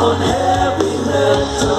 unhappiness.